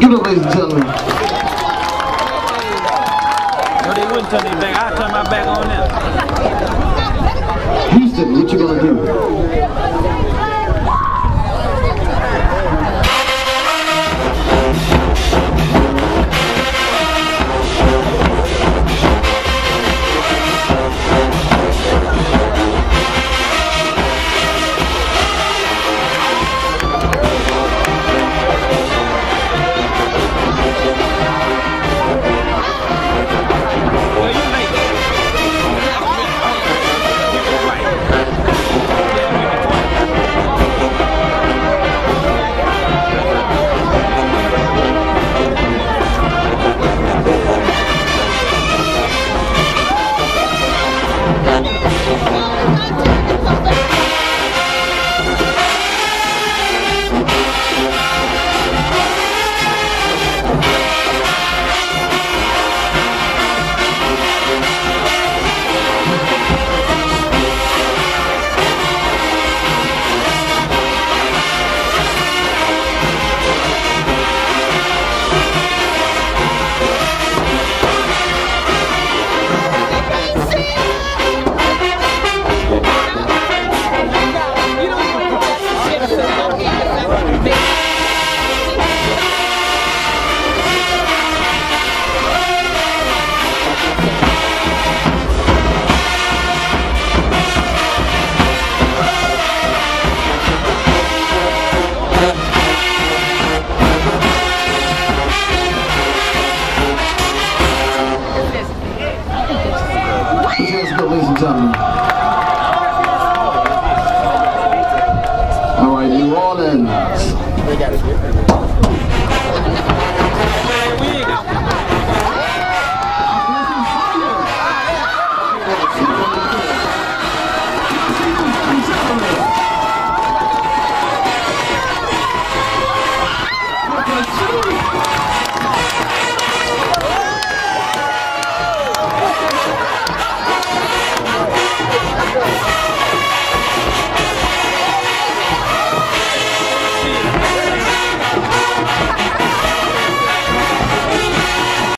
Give it ladies and gentlemen. No, they wouldn't turn their back. I'll turn my back on them. Houston, what you gonna do? All right, New Orleans.